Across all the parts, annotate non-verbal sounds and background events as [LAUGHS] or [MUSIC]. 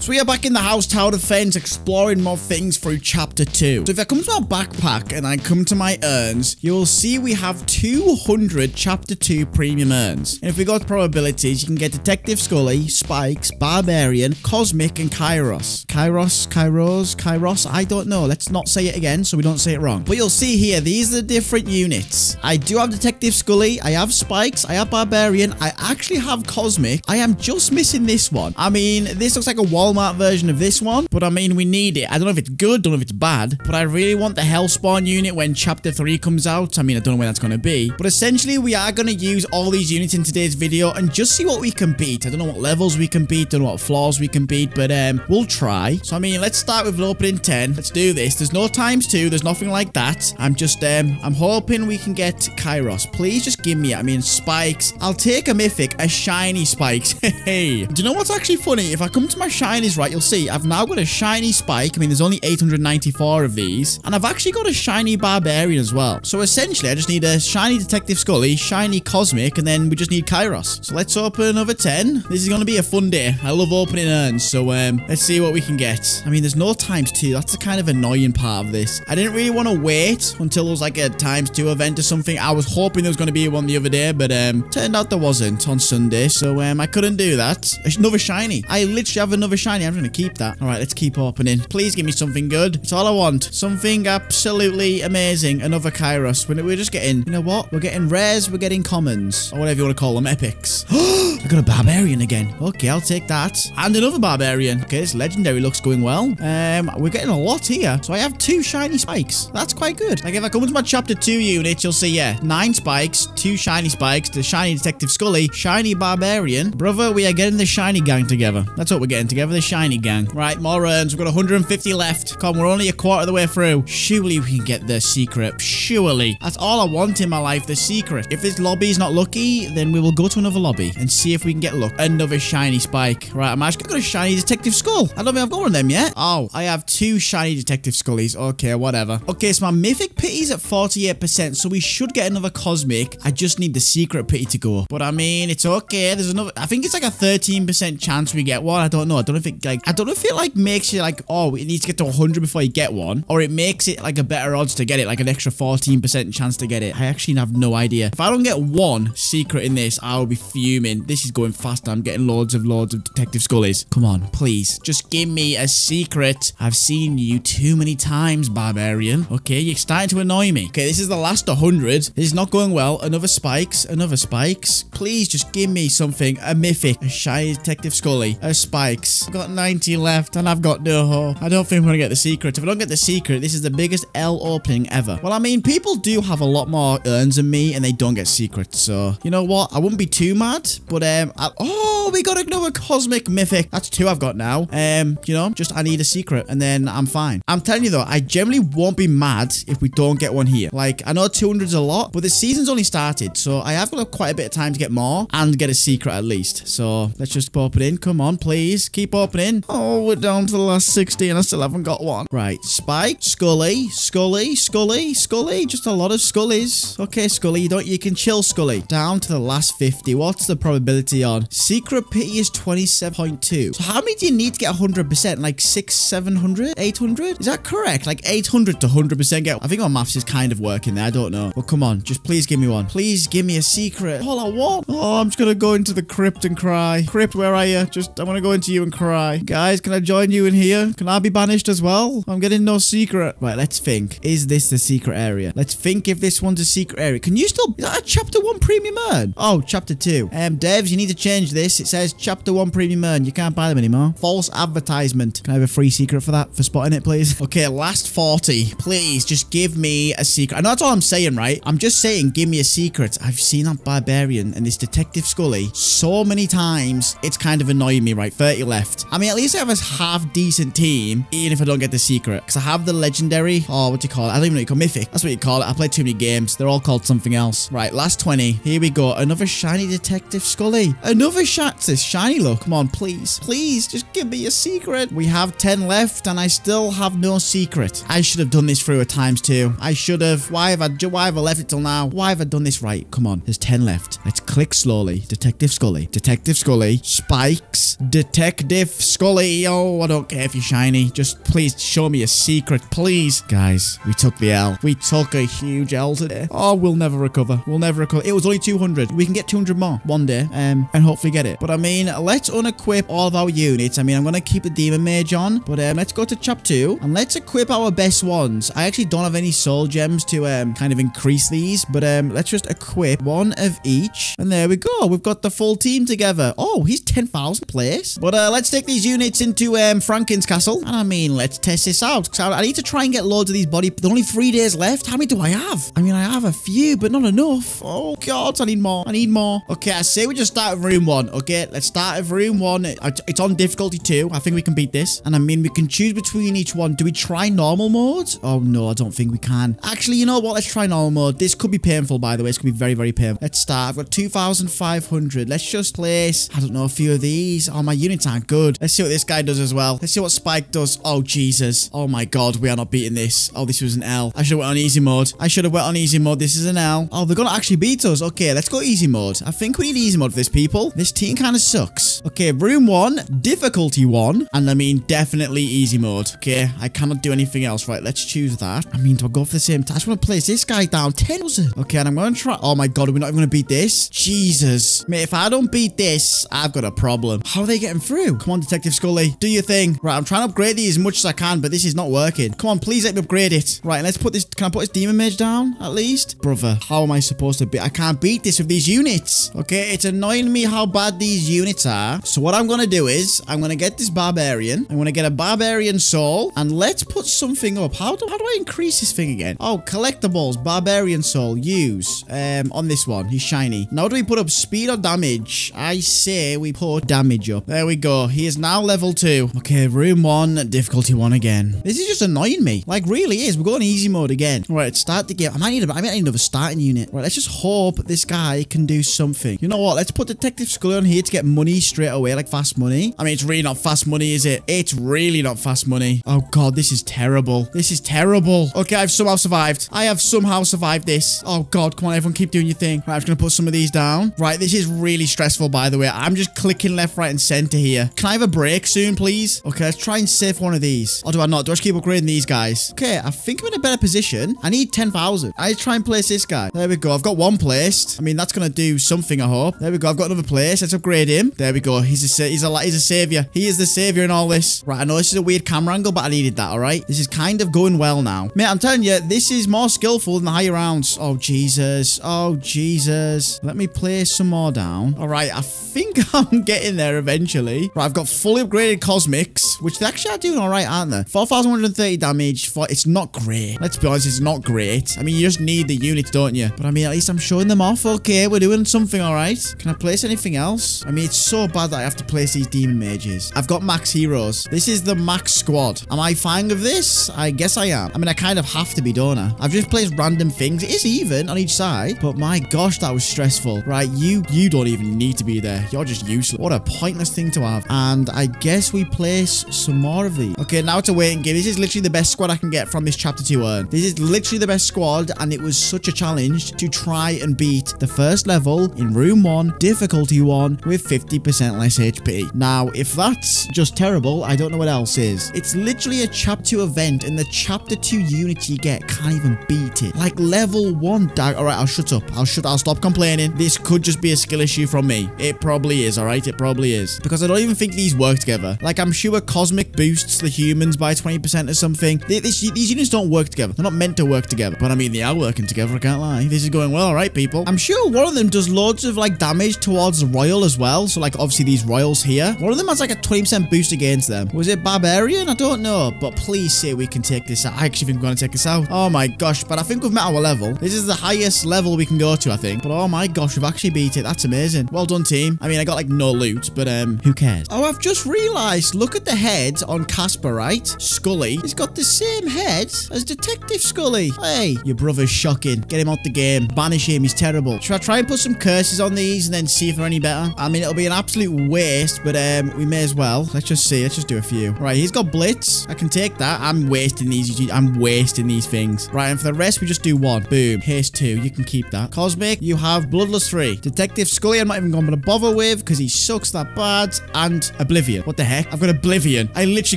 So we are back in the house tower defense exploring more things through chapter 2. So if I come to our backpack and I come to my urns, you'll see we have 200 chapter 2 premium urns. And if we go to probabilities, you can get Detective Scully, Spikes, Barbarian, Cosmic, and Kairos. Kairos, Kairos, Kairos, I don't know. Let's not say it again so we don't say it wrong. But you'll see here, these are the different units. I do have Detective Scully, I have Spikes, I have Barbarian, I actually have Cosmic. I am just missing this one. I mean, this looks like a wall Version of this one, but I mean, we need it. I don't know if it's good, don't know if it's bad, but I really want the Hellspawn unit when Chapter 3 comes out. I mean, I don't know when that's going to be, but essentially, we are going to use all these units in today's video and just see what we can beat. I don't know what levels we can beat, don't know what floors we can beat, but um, we'll try. So, I mean, let's start with opening 10. Let's do this. There's no times two. There's nothing like that. I'm just, um, I'm hoping we can get Kairos. Please just give me. I mean, spikes. I'll take a mythic, a shiny spikes. [LAUGHS] hey, do you know what's actually funny? If I come to my shiny is right, you'll see I've now got a shiny spike. I mean, there's only 894 of these. And I've actually got a shiny barbarian as well. So essentially, I just need a shiny Detective Scully, shiny Cosmic, and then we just need Kairos. So let's open another 10. This is going to be a fun day. I love opening urns. So um, let's see what we can get. I mean, there's no times two. That's the kind of annoying part of this. I didn't really want to wait until there was like a times two event or something. I was hoping there was going to be one the other day, but um, turned out there wasn't on Sunday. So um, I couldn't do that. Another shiny. I literally have another shiny. I'm going to keep that. All right, let's keep opening. Please give me something good. It's all I want. Something absolutely amazing. Another Kairos. We're just getting, you know what? We're getting rares. We're getting commons. Or whatever you want to call them. Epics. [GASPS] I got a Barbarian again. Okay, I'll take that. And another Barbarian. Okay, this Legendary looks going well. Um, We're getting a lot here. So I have two shiny spikes. That's quite good. Like if I come into my Chapter 2 unit, you'll see, yeah, nine spikes, two shiny spikes, the shiny Detective Scully, shiny Barbarian. Brother, we are getting the shiny gang together. That's what we're getting together the shiny gang. Right, more urns. We've got 150 left. Come, we're only a quarter of the way through. Surely we can get the secret. Surely. That's all I want in my life, the secret. If this lobby is not lucky, then we will go to another lobby and see if we can get luck. Another shiny spike. Right, I'm actually got a shiny detective skull. I don't think I've got one of them yet. Oh, I have two shiny detective scullies. Okay, whatever. Okay, so my mythic pity's at 48%, so we should get another cosmic. I just need the secret pity to go. But I mean, it's okay. There's another, I think it's like a 13% chance we get one. I don't know. I don't know if it like I don't know if it like makes you like oh it needs to get to 100 before you get one or it makes it like a better odds to get it like an extra 14% chance to get it. I actually have no idea. If I don't get one secret in this I will be fuming. This is going fast. I'm getting loads of loads of detective scullies come on please. Just give me a secret. I've seen you too many times barbarian. Okay you're starting to annoy me. Okay this is the last 100 this is not going well. Another spikes another spikes. Please just give me something a mythic a shy detective scully a spikes I've got 90 left and I've got no hope. I don't think I'm going to get the secret. If I don't get the secret, this is the biggest L opening ever. Well, I mean, people do have a lot more urns than me and they don't get secrets. So, you know what? I wouldn't be too mad, but, um, I, oh, we got another cosmic mythic. That's two I've got now. Um, you know, just I need a secret and then I'm fine. I'm telling you though, I generally won't be mad if we don't get one here. Like, I know 200 is a lot, but the season's only started. So I have got quite a bit of time to get more and get a secret at least. So let's just pop it in. Come on, please. Keep opening. Oh, we're down to the last 60 and I still haven't got one. Right, Spike, Scully, Scully, Scully, Scully. Just a lot of Scullies. Okay, Scully, you don't, you can chill, Scully. Down to the last 50. What's the probability on? Secret Pity is 27.2. So how many do you need to get 100%? Like 6, 700, 800? Is that correct? Like 800 to 100% get... I think my maths is kind of working there. I don't know. But come on. Just please give me one. Please give me a secret. All I want. Oh, I'm just going to go into the crypt and cry. Crypt, where are you? Just, I want to go into you and cry. Guys, can I join you in here? Can I be banished as well? I'm getting no secret. Right, let's think. Is this the secret area? Let's think if this one's a secret area. Can you still... Is that a chapter 1 premium urn? Oh, chapter 2. Um, devs, you need to change this. Says chapter 1 premium urn. You can't buy them anymore. False advertisement. Can I have a free secret for that? For spotting it, please? [LAUGHS] Okay, last 40. Please, just give me a secret. I know that's all I'm saying, right? I'm just saying, give me a secret. I've seen that barbarian and this detective Scully so many times. It's kind of annoying me, right? 30 left. I mean, at least I have a half decent team, even if I don't get the secret. Because I have the legendary, or what do you call it? I don't even know what you call mythic. That's what you call it. I played too many games. They're all called something else. Right, last 20. Here we go. Another shiny detective Scully. Another shot. This shiny look. Come on, please. Please, just give me a secret. We have 10 left, and I still have no secret. I should have done this through a times two. I should have. Why have I, why have I left it till now? Why have I done this right? Come on. There's 10 left. Let's click slowly. Detective Scully. Detective Scully. Spikes. Detective Scully. Oh, I don't care if you're shiny. Just please show me a secret, please. Guys, we took the L. We took a huge L today. Oh, we'll never recover. We'll never recover. It was only 200. We can get 200 more one day um, and hopefully get it. But I mean, let's unequip all of our units. I mean, I'm going to keep the Demon Mage on, but um, let's go to chap 2 and let's equip our best ones. I actually don't have any soul gems to um, kind of increase these, but um, let's just equip one of each. And there we go. We've got the full team together. Oh, he's 10,000 place. But uh, let's take these units into um, Franken's castle. And I mean, let's test this out. So I need to try and get loads of these body. There's only three days left. How many do I have? I mean, I have a few, but not enough. Oh, God, I need more. I need more. Okay, I say we just start room one. Okay, let's start with room one. It's on difficulty two. I think we can beat this. And I mean, we can choose between each one. Do we try normal mode? Oh, no, I don't think we can. Actually, you know what? Let's try normal mode. This could be painful, by the way. This could be very, very painful. Let's start. I've got 2,500. Let's just place, I don't know, a few of these. Oh, my units aren't good. Let's see what this guy does as well. Let's see what Spike does. Oh, Jesus. Oh, my God. We are not beating this. Oh, this was an L. I should have went on easy mode. I should have went on easy mode. This is an L. Oh, they're going to actually beat us. Okay, let's go easy mode. I think we need easy mode for this, people. This team kind of sucks. Okay, room one, difficulty one. And I mean, definitely easy mode. Okay, I cannot do anything else. Right, let's choose that. I mean, do I go for the same? I just want to place this guy down. 10,000. Okay, and I'm going to try. Oh, my God. We're not even going to beat this. Jesus. Mate, if I don't beat this, I've got a problem. How are they getting through? Come on, Detective Scully. Do your thing. Right, I'm trying to upgrade these as much as I can, but this is not working. Come on, please let me upgrade it. Right, let's put this. Can I put this demon mage down at least? Brother, how am I supposed to beat? I can't beat this with these units. Okay, it's annoying me how bad these units are. So what I'm going to do is I'm going to get this barbarian. I'm going to get a barbarian soul and let's put something up. How do, how do I increase this thing again? Oh, collectibles, barbarian soul, use um, on this one. He's shiny. Now do we put up speed or damage? I say we put damage up. There we go. He is now level two. Okay, room one, difficulty one again. This is just annoying me. Like really is. We're going easy mode again. Right, start the game. I might need a, I might need another starting unit. Right, let's just hope this guy can do something. You know what? Let's put Detective Skull on here to get money straight away, like fast money. I mean, it's really not fast money, is it? It's really not fast money. Oh god, this is terrible. This is terrible. Okay, I've somehow survived. I have somehow survived this. Oh god, come on, everyone keep doing your thing. Right, I'm just gonna put some of these down. Right, this is really stressful, by the way. I'm just clicking left, right, and center here. Can I have a break soon, please? Okay, let's try and save one of these. Or do I not? Do I just keep upgrading these guys? Okay, I think I'm in a better position. I need 10,000. I try and place this guy. There we go. I've got one placed. I mean, that's gonna do something, I hope. There we go. I've got another place. Let's upgrade him. There we go. He's a he's a he's a savior. He is the savior in all this. Right, I know this is a weird camera angle, but I needed that, all right? This is kind of going well now. Mate, I'm telling you, this is more skillful than the higher rounds. Oh, Jesus. Oh, Jesus. Let me place some more down. All right, I think [LAUGHS] I'm getting there eventually. Right, I've got fully upgraded cosmics, which they actually are doing all right, aren't they? 4,130 damage. For, it's not great. Let's be honest, it's not great. I mean, you just need the units, don't you? But I mean, at least I'm showing them off. Okay, we're doing something all right. Can I place anything else? I mean, it's so bad that I have to place these demon mages. I've got max heroes. This is the max squad. Am I fine with this? I guess I am. I mean, I kind of have to be, don't I? I've just placed random things. It is even on each side, but my gosh, that was stressful. Right, you you don't even need to be there. You're just useless. What a pointless thing to have. And I guess we place some more of these. Okay, now it's a waiting game. This is literally the best squad I can get from this chapter 2 urn. This is literally the best squad, and it was such a challenge to try and beat the first level in room 1, difficulty 1, with 50% less HP. Now, if that's just terrible, I don't know what else is. It's literally a chapter 2 event, and the chapter 2 unit you get can't even beat it. Like level 1 dag. Alright, I'll shut up. I'll shut I'll stop complaining. This could just be a skill issue from me. It probably is, alright? It probably is. Because I don't even think these work together. Like, I'm sure Cosmic boosts the humans by 20% or something. They, this, these units don't work together. They're not meant to work together. But I mean, they are working together, I can't lie. This is going well, alright, people? I'm sure one of them does loads of, like, damage towards Royal as well. So, like, obviously these Royals here. One of them has, like, a 20% boost against them. Was it Barbarian? I don't know. But please say we can take this out. I actually think we're going to take this out. Oh, my gosh. But I think we've met our level. This is the highest level we can go to, I think. But oh, my gosh, we've actually beat it. That's amazing. Well done, team. I mean, I got, like, no loot. But, um, who cares? Oh, I've just realized. Look at the head on Casper, right? Scully. He's got the same head as Detective Scully. Hey, your brother's shocking. Get him out the game. Banish him. He's terrible. Should I try and put some curses on these and then see if they're any better? I mean, it'll be an absolute waste, but um, we may as well. Let's just see. Let's just do a few. Right, he's got Blitz. I can take that. I'm wasting these. I'm wasting these things. Right, and for the rest, we just do one. Boom. Haste two. You can keep that. Cosmic, you have Bloodless three. Detective Scully, I'm not even going to bother with because he sucks that bad. And? Oblivion. What the heck? I've got Oblivion. I literally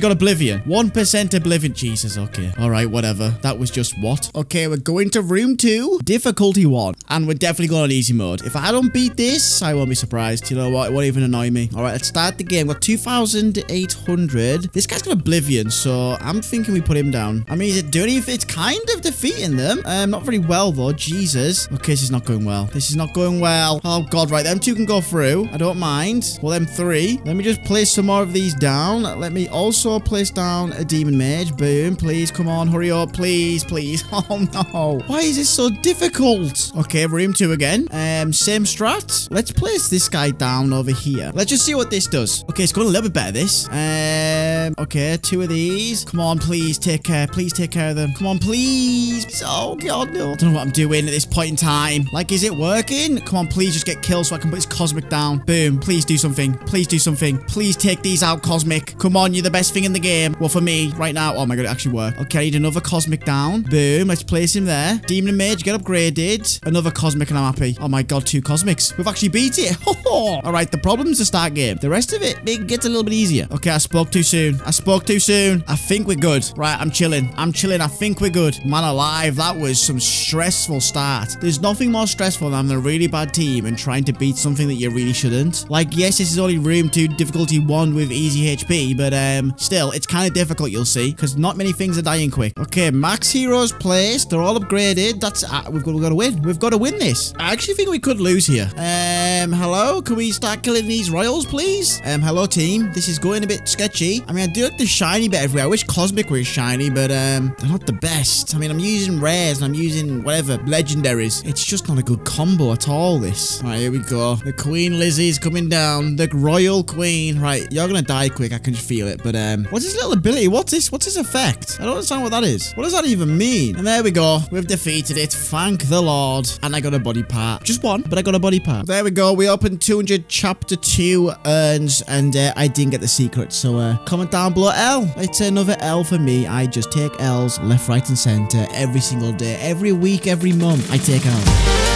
got Oblivion. 1% Oblivion. Jesus, okay. All right, whatever. That was just what? Okay, we're going to room two. Difficulty one. And we're definitely going on easy mode. If I don't beat this, I won't be surprised. You know what? It won't even annoy me. All right, let's start the game. We've got 2,800. This guy's got Oblivion, so I'm thinking we put him down. I mean, is it doing anything? It's kind of defeating them. Um, not very well, though. Jesus. Okay, this is not going well. This is not going well. Oh, God, right. Them two can go through. I don't mind. Well, them three. Let me just place some more of these down. Let me also place down a Demon Mage. Boom. Please, come on. Hurry up. Please, please. [LAUGHS] Oh, no. Why is this so difficult? Okay, room two again. Um, same strat. Let's place this guy down over here. Let's just see what this does. Okay, it's going a little bit better, this. Um, okay, two of these. Come on, please take care. Please take care of them. Come on, please. Oh, God, no. I don't know what I'm doing at this point in time. Like, is it working? Come on, please just get killed so I can put this Cosmic down. Boom. Please do something. Please do something. Please take these out, Cosmic. Come on, you're the best thing in the game. Well, for me, right now. Oh, my God, it actually worked. Okay, I need another Cosmic down. Boom. Let's place him there. Demon and Mage, get upgraded. Another Cosmic and I'm happy. Oh, my God, two Cosmics. We've actually beat it. [LAUGHS] All right, the problem's the start game. The rest of it, it gets a little bit easier. Okay, I spoke too soon. I spoke too soon. I think we're good. Right, I'm chilling. I'm chilling. I think we're good. Man alive, that was some stressful start. There's nothing more stressful than a really bad team and trying to beat something that you really shouldn't. Like, yes, this is only room 2 difficulty 1 with easy HP, but um, still, it's kind of difficult, you'll see, because not many things are dying quick. Okay, max heroes placed. They're all upgraded. That's, uh, we've, got, we've got to win. We've got to win this. I actually think we could lose here. Um, hello? Can we start killing these royals, please? Um, hello, team. This is going a bit sketchy. I mean, I do like the shiny bit everywhere. I wish Cosmic were shiny, but um, they're not the best. I mean, I'm using rares and I'm using whatever, legendaries. It's just not a good combo at all, this. All right, here we go. The Queen Lizzie's coming down. The Royal Queen. Right, you're gonna die quick. I can feel it. But um, what's his little ability? What's this? What's his effect? I don't understand what that is. What does that even mean? And there we go. We've defeated it. Thank the Lord. And I got a body part. Just one, but I got a body part. There we go. We opened 200 chapter 2 urns and uh, I didn't get the secret. So uh, comment down below L. It's another L for me. I just take L's left, right, and center every single day, every week, every month. I take L's.